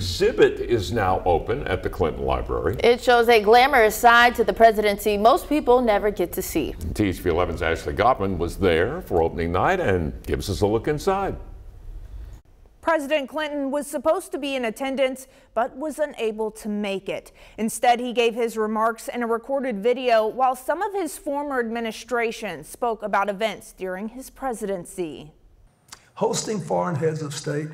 exhibit is now open at the Clinton Library. It shows a glamorous side to the presidency most people never get to see. THV 11's Ashley Godwin was there for opening night and gives us a look inside. President Clinton was supposed to be in attendance, but was unable to make it. Instead, he gave his remarks in a recorded video while some of his former administration spoke about events during his presidency. Hosting foreign heads of state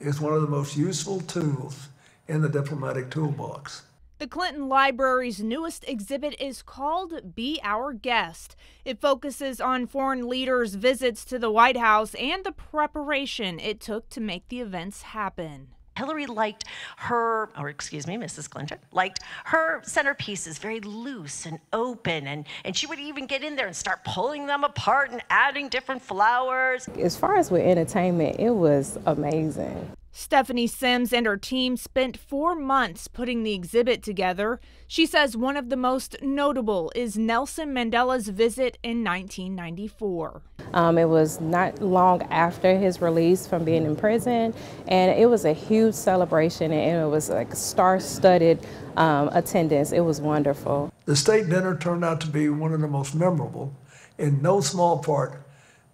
is one of the most useful tools in the diplomatic toolbox. The Clinton Library's newest exhibit is called Be Our Guest. It focuses on foreign leaders' visits to the White House and the preparation it took to make the events happen. Hillary liked her, or excuse me, Mrs. Clinton, liked her centerpieces very loose and open, and, and she would even get in there and start pulling them apart and adding different flowers. As far as with entertainment, it was amazing. Stephanie Sims and her team spent four months putting the exhibit together. She says one of the most notable is Nelson Mandela's visit in 1994. Um, it was not long after his release from being in prison, and it was a huge celebration, and it was like star-studded um, attendance. It was wonderful. The state dinner turned out to be one of the most memorable, in no small part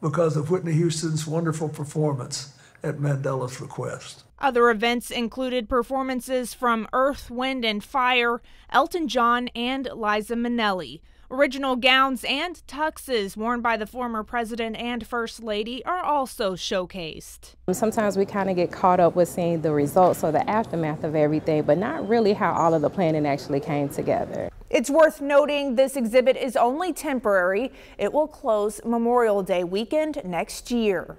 because of Whitney Houston's wonderful performance at Mandela's request. Other events included performances from Earth, Wind, and Fire, Elton John, and Liza Minnelli. Original gowns and tuxes worn by the former president and first lady are also showcased. Sometimes we kind of get caught up with seeing the results or the aftermath of everything, but not really how all of the planning actually came together. It's worth noting this exhibit is only temporary. It will close Memorial Day weekend next year.